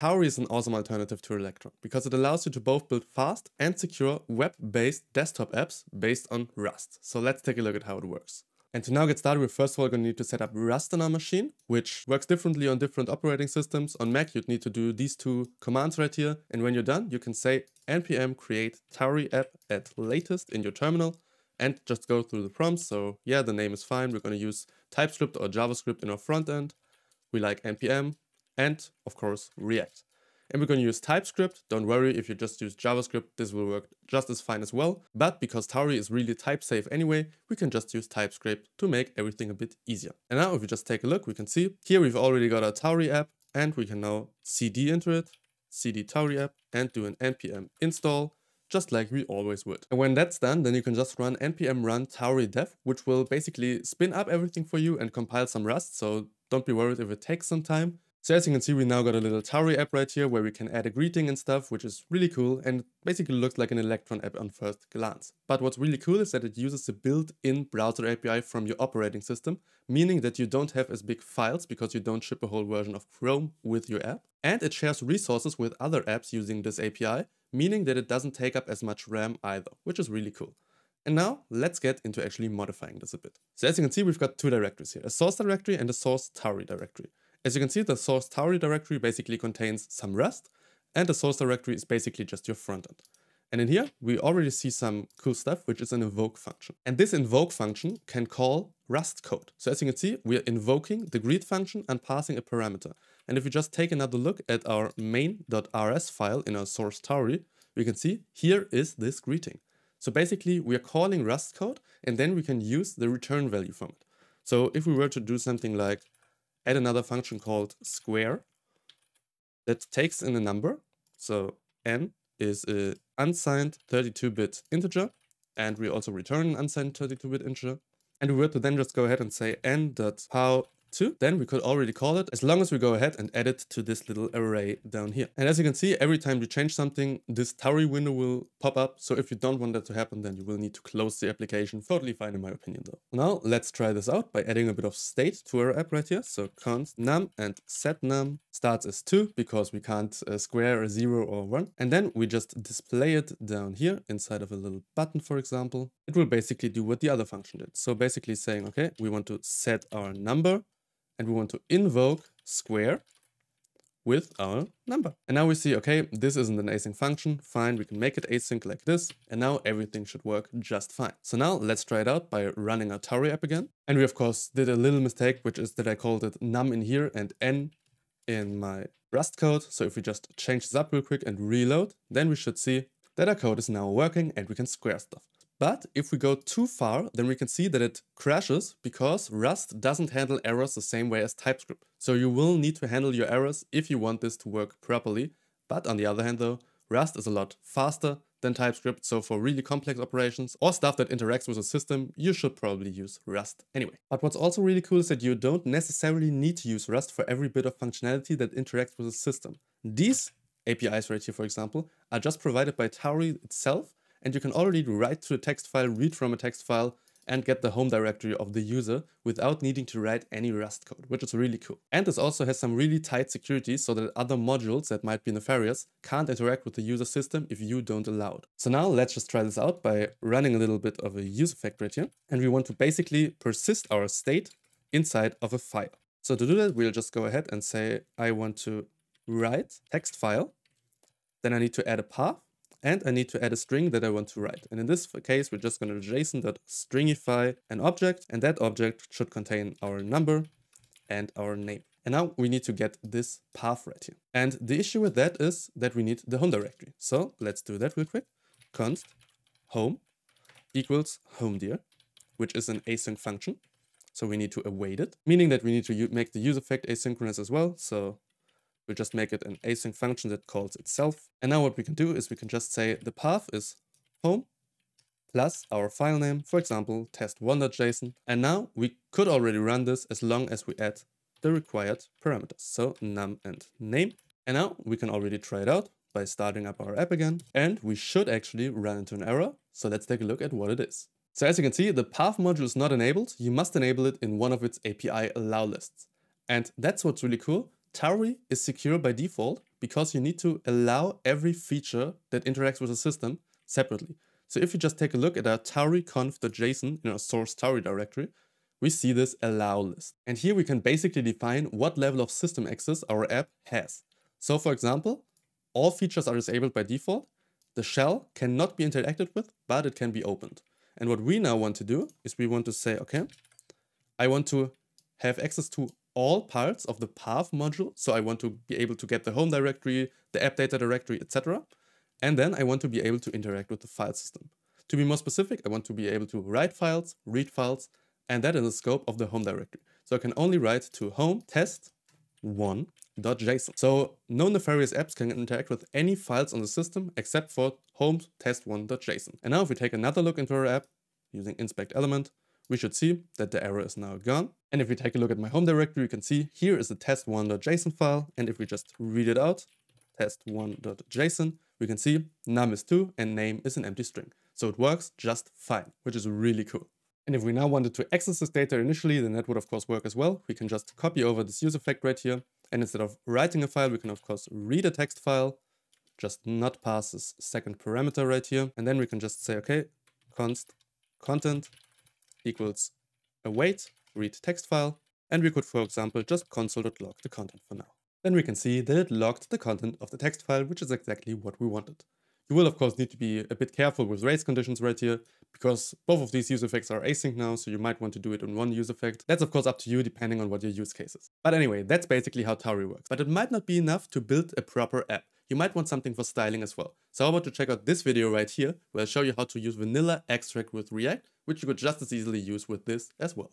Tauri is an awesome alternative to Electron because it allows you to both build fast and secure web-based desktop apps based on Rust. So let's take a look at how it works. And to now get started, we're first of all going to need to set up Rust on our machine, which works differently on different operating systems. On Mac, you'd need to do these two commands right here. And when you're done, you can say npm create Tauri app at latest in your terminal and just go through the prompts. So yeah, the name is fine. We're going to use TypeScript or JavaScript in our front end. We like npm and of course React. And we're going to use TypeScript. Don't worry, if you just use JavaScript, this will work just as fine as well. But because Tauri is really type safe anyway, we can just use TypeScript to make everything a bit easier. And now if we just take a look, we can see here we've already got our Tauri app and we can now cd into it, cd Tauri app and do an npm install just like we always would. And when that's done, then you can just run npm run tauri dev, which will basically spin up everything for you and compile some Rust. So don't be worried if it takes some time. So as you can see, we now got a little Tauri app right here where we can add a greeting and stuff, which is really cool and basically looks like an Electron app on first glance. But what's really cool is that it uses the built-in browser API from your operating system, meaning that you don't have as big files because you don't ship a whole version of Chrome with your app. And it shares resources with other apps using this API, meaning that it doesn't take up as much RAM either, which is really cool. And now let's get into actually modifying this a bit. So as you can see, we've got two directories here, a source directory and a source Tauri directory. As you can see, the source Tauri directory basically contains some Rust, and the source directory is basically just your frontend. And in here, we already see some cool stuff, which is an invoke function. And this invoke function can call Rust code. So as you can see, we are invoking the greet function and passing a parameter. And if we just take another look at our main.rs file in our source Tauri, we can see here is this greeting. So basically, we are calling Rust code, and then we can use the return value from it. So if we were to do something like add another function called square that takes in a number. So n is an unsigned 32-bit integer, and we also return an unsigned 32-bit integer. And we were to then just go ahead and say n dot n.pow 2, then we could already call it as long as we go ahead and add it to this little array down here. And as you can see, every time you change something, this Tauri window will pop up. So if you don't want that to happen, then you will need to close the application. Totally fine in my opinion though. Now let's try this out by adding a bit of state to our app right here. So const num and set num starts as 2 because we can't uh, square a 0 or 1. And then we just display it down here inside of a little button, for example. It will basically do what the other function did. So basically saying, okay, we want to set our number and we want to invoke square with our number. And now we see, okay, this isn't an async function. Fine, we can make it async like this. And now everything should work just fine. So now let's try it out by running our Tauri app again. And we of course did a little mistake, which is that I called it num in here and n in my Rust code. So if we just change this up real quick and reload, then we should see that our code is now working and we can square stuff. But if we go too far, then we can see that it crashes because Rust doesn't handle errors the same way as TypeScript. So you will need to handle your errors if you want this to work properly. But on the other hand though, Rust is a lot faster than TypeScript, so for really complex operations or stuff that interacts with a system, you should probably use Rust anyway. But what's also really cool is that you don't necessarily need to use Rust for every bit of functionality that interacts with a system. These APIs right here, for example, are just provided by Tauri itself and you can already write to a text file, read from a text file, and get the home directory of the user without needing to write any Rust code, which is really cool. And this also has some really tight security so that other modules that might be nefarious can't interact with the user system if you don't allow it. So now let's just try this out by running a little bit of a use effect right here. And we want to basically persist our state inside of a file. So to do that, we'll just go ahead and say, I want to write text file. Then I need to add a path and I need to add a string that I want to write. And in this case, we're just going to json.stringify an object, and that object should contain our number and our name. And now we need to get this path right here. And the issue with that is that we need the home directory. So let's do that real quick. const home equals home dir, which is an async function. So we need to await it, meaning that we need to make the use effect asynchronous as well. So We'll just make it an async function that calls itself. And now what we can do is we can just say the path is home plus our file name, for example, test1.json. And now we could already run this as long as we add the required parameters. So num and name. And now we can already try it out by starting up our app again. And we should actually run into an error. So let's take a look at what it is. So as you can see, the path module is not enabled. You must enable it in one of its API allow lists. And that's what's really cool. Tauri is secure by default because you need to allow every feature that interacts with the system separately. So if you just take a look at our tauri.conf.json in our source Tauri directory, we see this allow list. And here we can basically define what level of system access our app has. So for example, all features are disabled by default. The shell cannot be interacted with, but it can be opened. And what we now want to do is we want to say, okay, I want to have access to all parts of the path module. So I want to be able to get the home directory, the app data directory, etc. And then I want to be able to interact with the file system. To be more specific, I want to be able to write files, read files, and that in the scope of the home directory. So I can only write to home test one.json. So no nefarious apps can interact with any files on the system except for home test one.json. And now if we take another look into our app using inspect element, we should see that the error is now gone. And if we take a look at my home directory, you can see here is the test1.json file. And if we just read it out, test1.json, we can see num is 2 and name is an empty string. So it works just fine, which is really cool. And if we now wanted to access this data initially, then that would of course work as well. We can just copy over this use effect right here. And instead of writing a file, we can of course read a text file, just not pass this second parameter right here. And then we can just say, okay, const content equals await read text file. And we could, for example, just console.log the content for now. Then we can see that it logged the content of the text file, which is exactly what we wanted. You will of course need to be a bit careful with race conditions right here, because both of these use effects are async now, so you might want to do it in one use effect. That's of course up to you depending on what your use case is. But anyway, that's basically how Tauri works. But it might not be enough to build a proper app. You might want something for styling as well. So how about to check out this video right here, where I'll show you how to use vanilla extract with React, which you could just as easily use with this as well.